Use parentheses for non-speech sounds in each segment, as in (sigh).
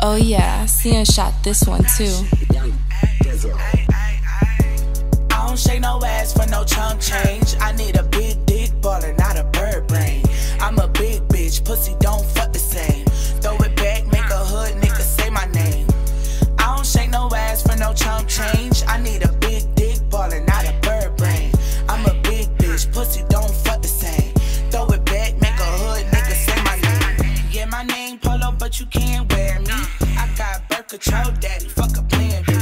Oh yeah, CM shot this one too. I don't shake no ass for no chunk change. I need a big dick baller, not a bird brain. I'm a big bitch, pussy don't fuck the same. Throw it back, make a hood nigga say my name. I don't shake no ass for no chunk change. I need a big dick baller, not a bird brain. I'm a big bitch, pussy don't fuck the same. Throw it back, make a hood nigga say my name. Yeah, my name Polo, but you can't me. I got birth control, daddy, fuck a plan B.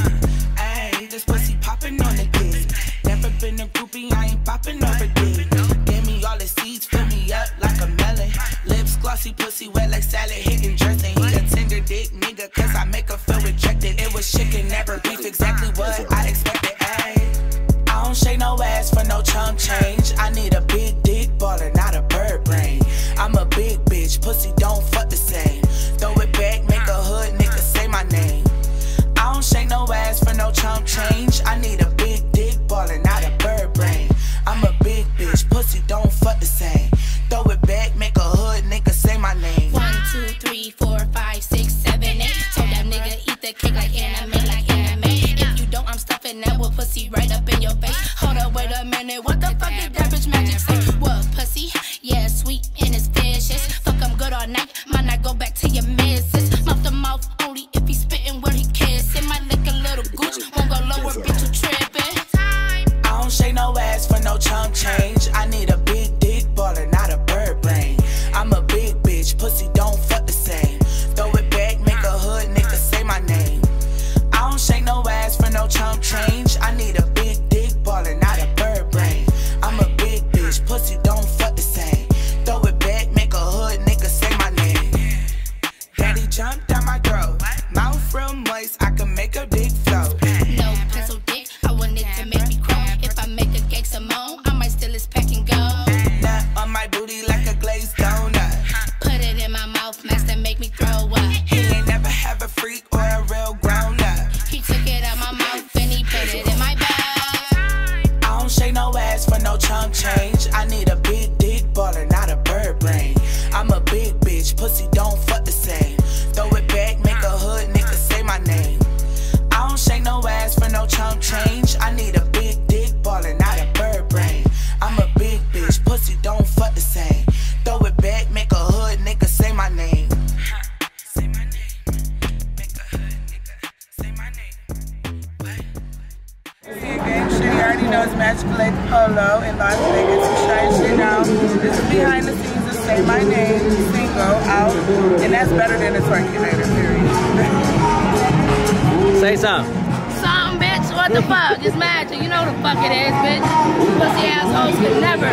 Ayy, this pussy popping on the dick. Never been a groupie, I ain't popping over dick. Give me all the seeds, fill me up like a melon. Lips glossy, pussy wet like salad, hitting dressing. He a tender dick, nigga, cause I make her feel rejected. It was chicken, never beef, exactly. mice. I can you know, it's Majik Ladyy Polo in Las Vegas. It's trying now. This is behind the scenes of Say My Name, single, out. And that's better than a period. (laughs) Say something. Something, bitch. What the fuck? It's Majik. You know the fuck it is, bitch. Pussy assholes could never.